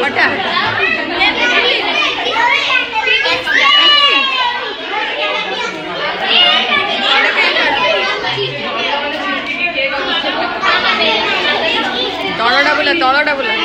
কটা তলটা বলে তলটা বলে